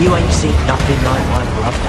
You ain't seen nothing like my brother.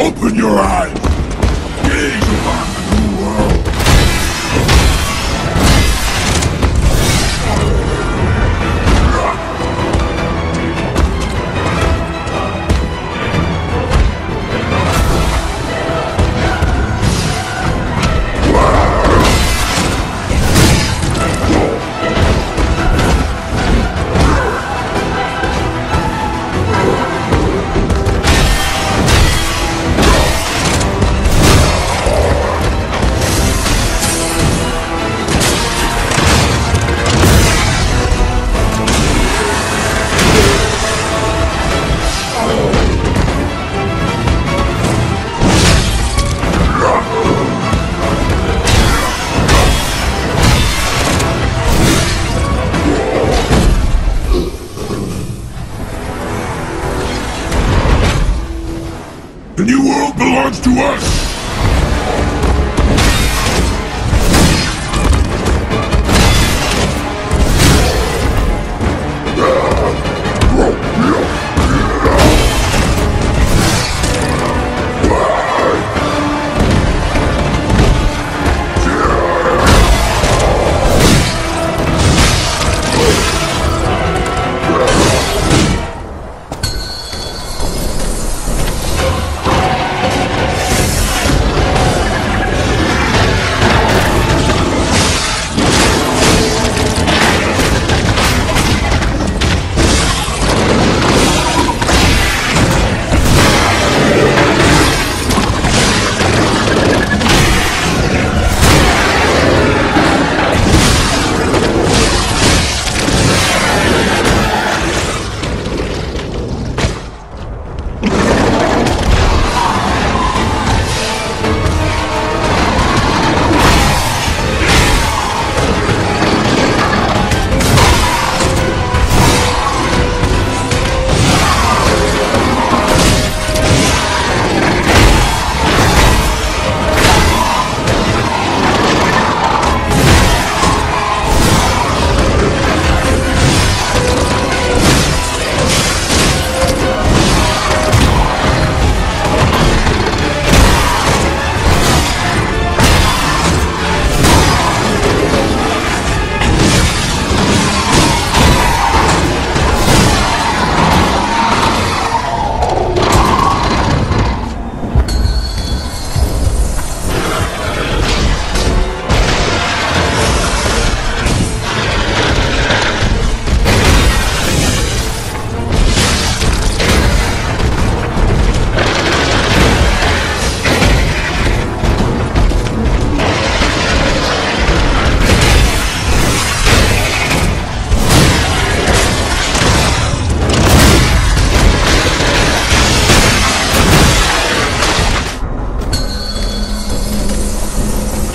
Open your eyes!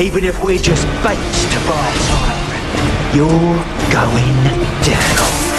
even if we're just bait to buy time. You're going down.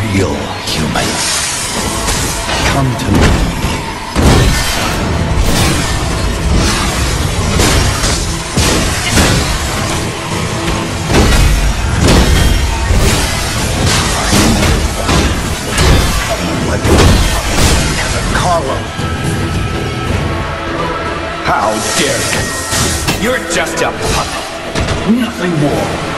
Real human. Come to me. How dare you? You're just a puppet. Nothing more.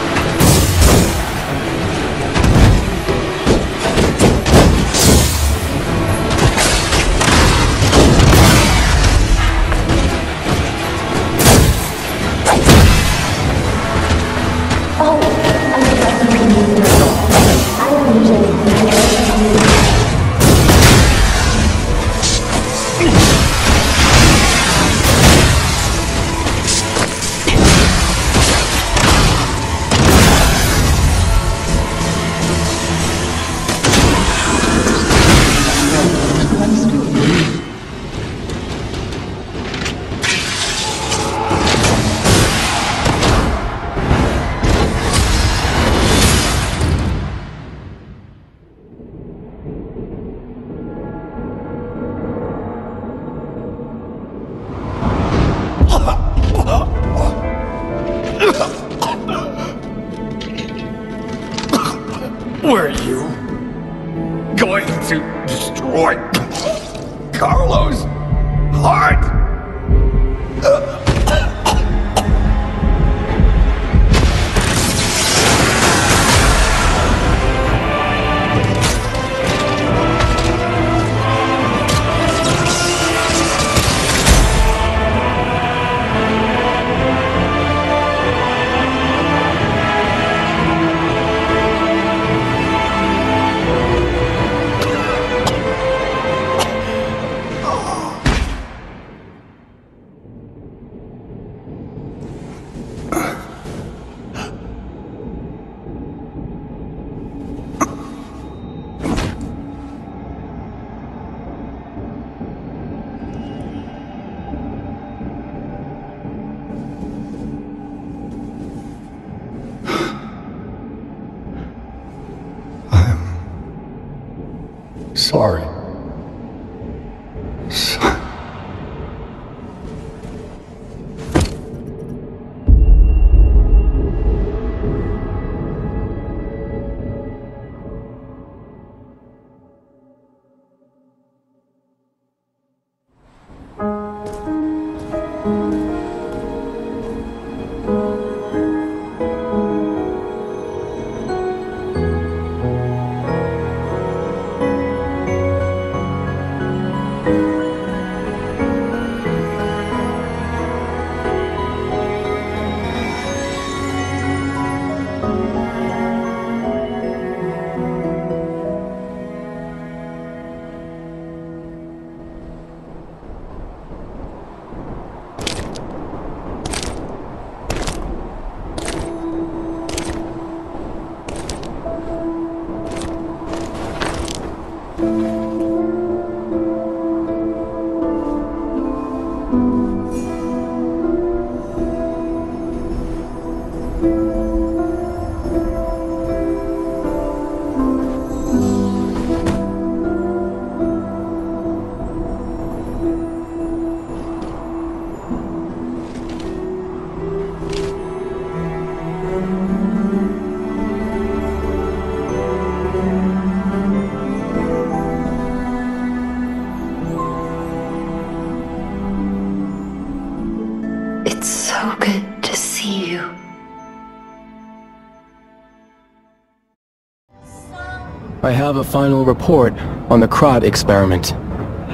Have a final report on the Krat experiment.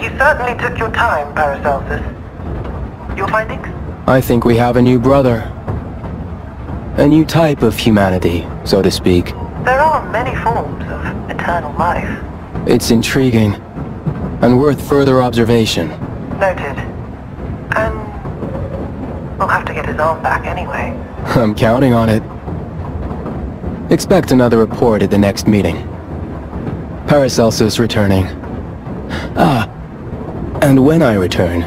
You certainly took your time, Paracelsus. Your findings? I think we have a new brother. A new type of humanity, so to speak. There are many forms of eternal life. It's intriguing, and worth further observation. Noted. And we'll have to get his arm back anyway. I'm counting on it. Expect another report at the next meeting. Paracelsus returning. Ah, and when I return,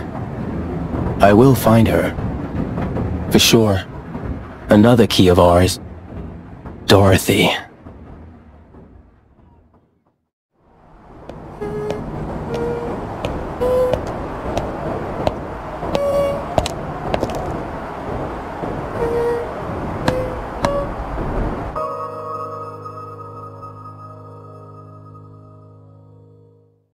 I will find her. For sure. Another key of ours. Dorothy.